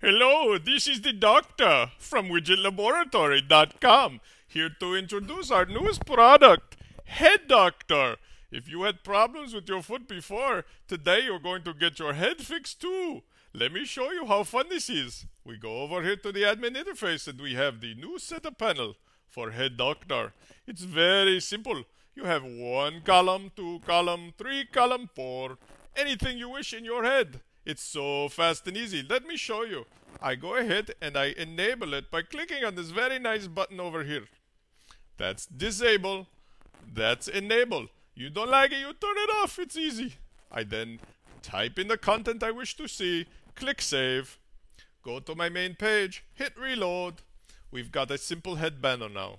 Hello, this is the doctor from widgetlaboratory.com here to introduce our newest product, Head Doctor. If you had problems with your foot before, today you're going to get your head fixed too. Let me show you how fun this is. We go over here to the admin interface and we have the new setup panel for Head Doctor. It's very simple. You have one column, two column, three column, four, anything you wish in your head. It's so fast and easy. Let me show you. I go ahead and I enable it by clicking on this very nice button over here. That's disable. That's enable. You don't like it, you turn it off. It's easy. I then type in the content I wish to see, click save, go to my main page, hit reload. We've got a simple head banner now.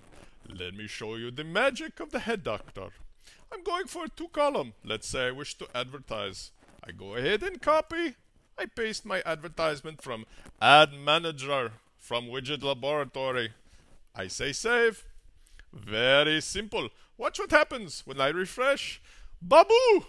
Let me show you the magic of the head doctor. I'm going for a two column. Let's say I wish to advertise. I go ahead and copy. I paste my advertisement from Ad Manager from Widget Laboratory. I say save. Very simple. Watch what happens when I refresh. Babu!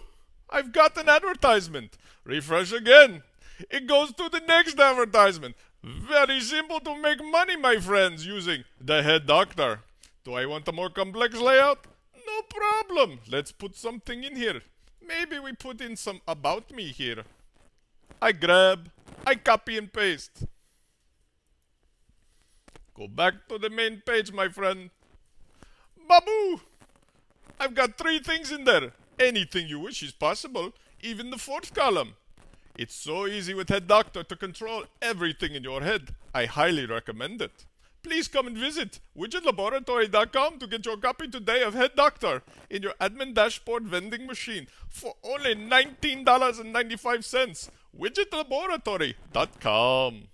I've got an advertisement. Refresh again. It goes to the next advertisement. Very simple to make money, my friends, using the head doctor. Do I want a more complex layout? No problem. Let's put something in here. Maybe we put in some about me here. I grab, I copy and paste. Go back to the main page, my friend. Babu! I've got three things in there. Anything you wish is possible, even the fourth column. It's so easy with Head Doctor to control everything in your head. I highly recommend it. Please come and visit widgetlaboratory.com to get your copy today of Head Doctor in your admin dashboard vending machine for only $19.95. widgetlaboratory.com